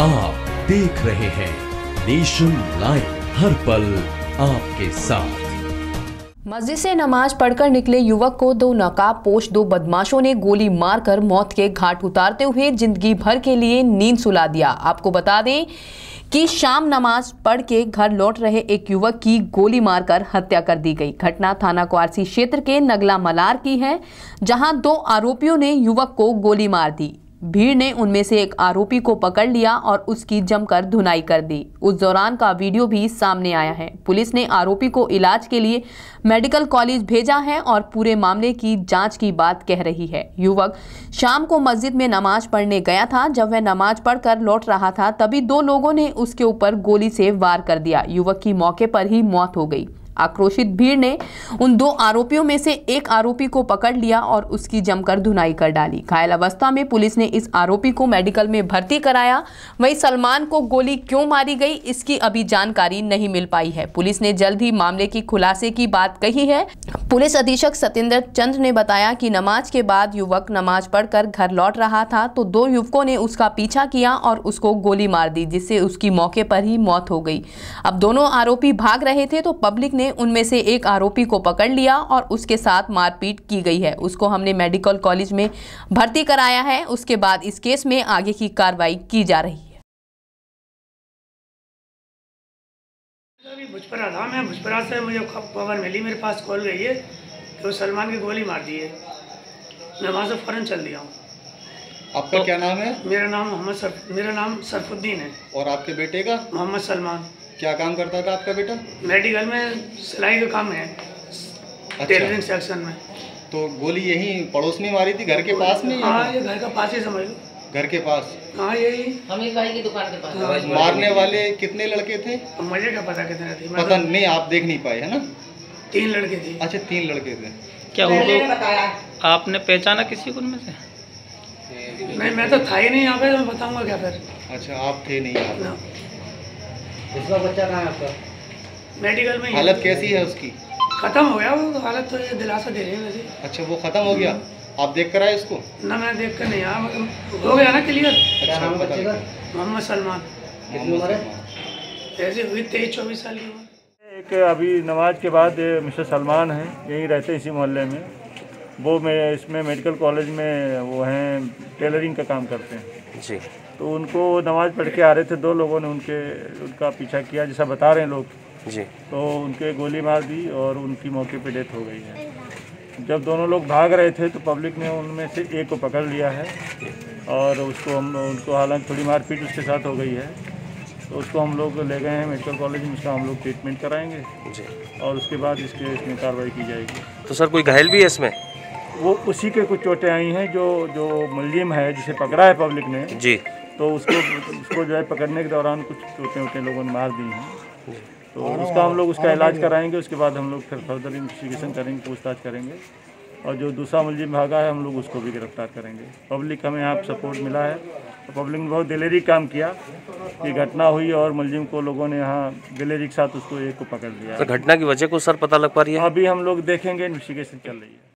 आप देख रहे हैं नेशन लाइव हर पल आपके साथ। मस्जिद से नमाज़ पढ़कर निकले युवक को दो नकाब पोश, दो बदमाशों ने गोली मारकर मौत के घाट उतारते हुए ज़िंदगी भर के लिए नींद सुला दिया। आपको बता दें कि शाम नमाज़ पढ़ के घर लौट रहे एक युवक की गोली मारकर हत्या कर दी गई। घटना थाना क्वारसी क्षेत्र के नगला मलार की है, जहाँ दो आरोपियों ने युवक को गोली मार दी। भीड़ ने उनमें से एक आरोपी को पकड़ लिया और उसकी जमकर धुनाई कर दी। उस दौरान का वीडियो भी सामने आया है। पुलिस ने आरोपी को इलाज के लिए मेडिकल कॉलेज भेजा है और पूरे मामले की जाँच की बात कह रही है। युवक शाम को मस्जिद में नमाज़ पढ़ने गया था। जब वह नमाज़ पढ़कर लौट रहा था, तभी दो लोगों ने उसके ऊपर गोली से वार कर दिया। युवक की मौके पर ही मौत हो गई। आक्रोशित भीड़ ने उन दो आरोपियों में से एक आरोपी को पकड़ लिया और उसकी जमकर धुनाई कर डाली। घायल अवस्था में पुलिस ने इस आरोपी को मेडिकल में भर्ती कराया। वहीं सलमान को गोली क्यों मारी गई, इसकी अभी जानकारी नहीं मिल पाई है। पुलिस ने जल्द ही मामले की खुलासे की बात कही है। पुलिस अधीक्षक सत्येंद्र चंद्र ने बताया कि नमाज़ के बाद युवक नमाज़ पढ़कर घर लौट रहा था तो दो युवकों ने उसका पीछा किया और उसको गोली मार दी, जिससे उसकी मौके पर ही मौत हो गई। अब दोनों आरोपी भाग रहे थे तो पब्लिक ने उनमें से एक आरोपी को पकड़ लिया और उसके साथ मारपीट की गई है। उसको हमने मेडिकल कॉलेज में भर्ती कराया है। उसके बाद इस केस में आगे की कार्रवाई की जा रही है। भुजपरा था मैं भुजपरा से मुझे खबर मिली मेरे पास कॉल गई है कि वो सलमान की गोली मार दी है। मैं वहाँ से फ़ौरन चल दिया हूँ। आपका क्या नाम है? मेरा नाम मोहम्मद सर मेरा नाम सरफुद्दीन है। और आपके बेटे का? मोहम्मद सलमान। क्या काम करता था आपका बेटा? मेडिकल में सिलाई का काम है। टेलरिंग सेक्शन में। तो गोली यहीं पड़ोस में मारी थी घर के पास में हाँ ये घर का पास ही समझ लो। घर के पास? हाँ यही। हम एक भाई की दुकान के पास। हाँ, मारने वाले कितने लड़के थे? मुझे क्या पता कितने थे पता तो नहीं आप देख नहीं पाए है ना? तीन लड़के थे। अच्छा तीन लड़के थे। क्या उनको आपने पहचाना किसी को उनमें से? नहीं मैं तो था ही नहीं यहाँ पे तो मैं बताऊँगा क्या फिर। अच्छा आप थे नहीं यहाँ इसका बच्चा कहाँ है आपका? मेडिकल में हालत कैसी है उसकी? ख़त्म हो गया वो हालत तो ये दिलासा दे रही है वैसे। अच्छा वो खत्म हो गया? आप देख कर आए उसको? ना मैं देख कर नहीं आया हो गया ना क्लियर अच्छा पता मोहम्मद सलमान। कितनी उम्र है? ऐसे हुई तेईस चौबीस साल की उम्र। एक अभी नमाज़ के बाद मिस्टर सलमान हैं यहीं रहते हैं इसी मोहल्ले में। वो मैं इसमें मेडिकल कॉलेज में वो हैं टेलरिंग का काम करते हैं। जी। तो उनको नमाज़ पढ़ के आ रहे थे दो लोगों ने उनके उनका पीछा किया जैसा बता रहे हैं लोग। जी। तो उनके गोली मार दी और उनकी मौके पे डेथ हो गई है। जब दोनों लोग भाग रहे थे तो पब्लिक ने उनमें से एक को पकड़ लिया है और उसको हम उनको हालाँकि थोड़ी मारपीट उसके साथ हो गई है। तो उसको हम लोग ले गए हैं मेडिकल कॉलेज में उसका हम लोग ट्रीटमेंट कराएँगे जी। और उसके बाद इसके इसमें कार्रवाई की जाएगी। तो सर कोई घायल भी है इसमें? वो उसी के कुछ चोटें आई हैं जो जो मुलजिम है जिसे पकड़ा है पब्लिक ने। जी। तो उसको उसको जो है पकड़ने के दौरान कुछ चोटें वोटें लोगों ने मार दी हैं। तो उसका हम लोग उसका इलाज कराएँगे उसके बाद हम लोग फिर फर्दर इन्वेस्टिगेशन करेंगे पूछताछ करेंगे। और जो दूसरा मुलजिम भागा है हम लोग उसको भी गिरफ़्तार करेंगे। पब्लिक हमें यहाँ सपोर्ट मिला है। तो पब्लिक ने बहुत दिलेरी काम किया। कि घटना हुई और मुलजिम को लोगों ने यहाँ दिलेरी के साथ उसको एक को पकड़ लिया। तो घटना की वजह को सर पता लग पा रही है? अभी हम लोग देखेंगे इन्वेस्टिगेशन चल रही है।